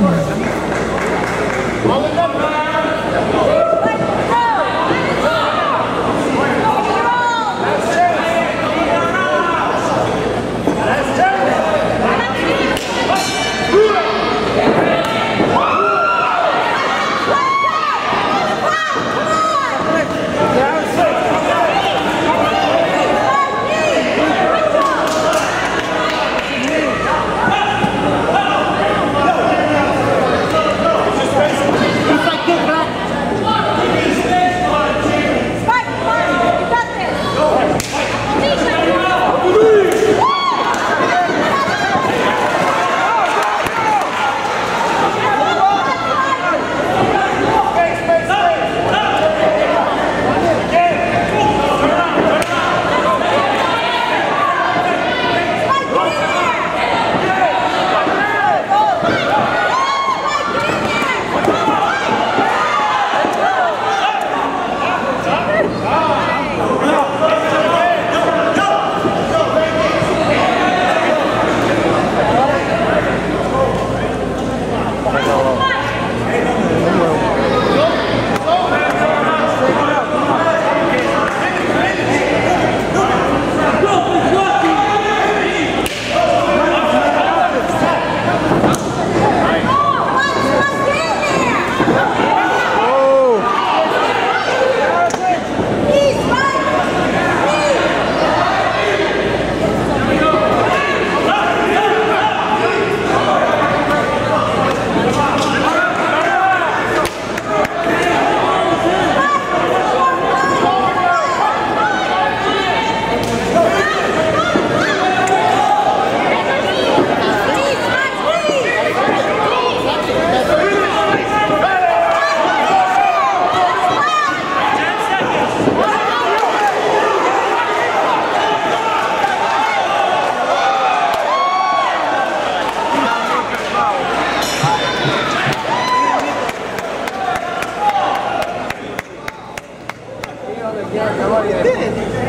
Of course.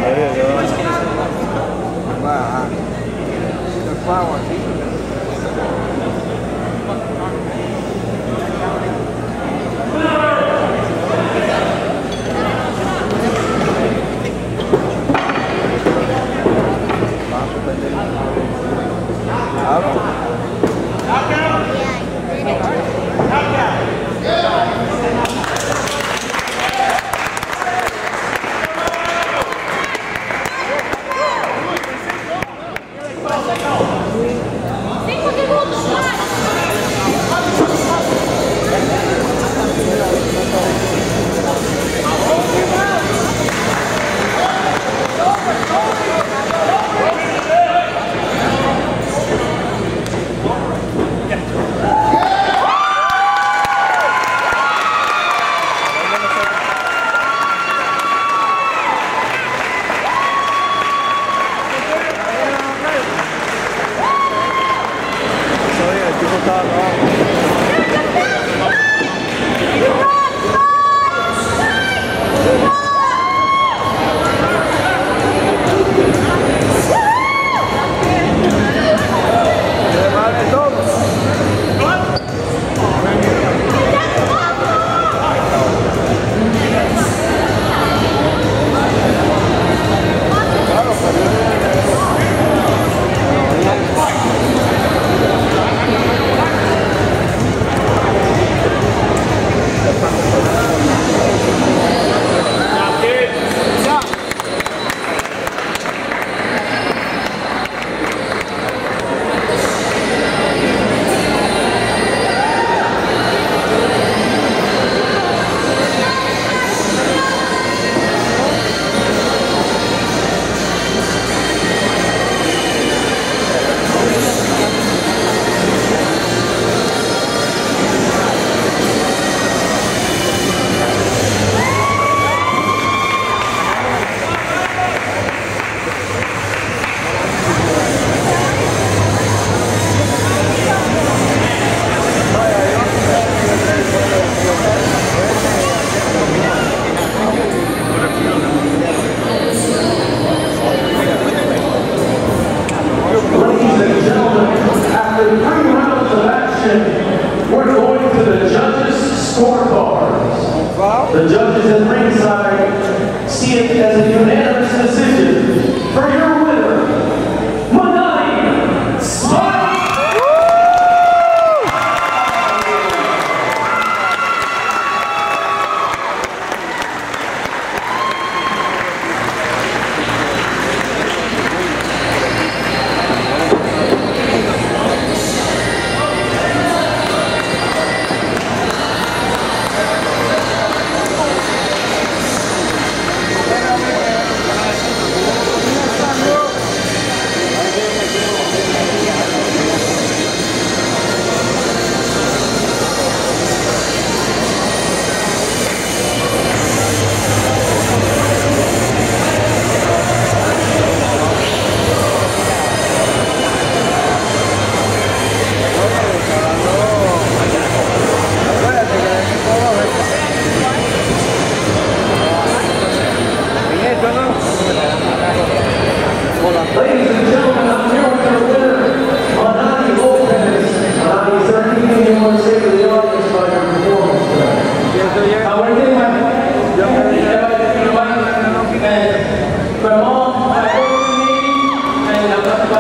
É. Vai, água. Fica pau aqui. start off.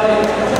Bye.